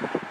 you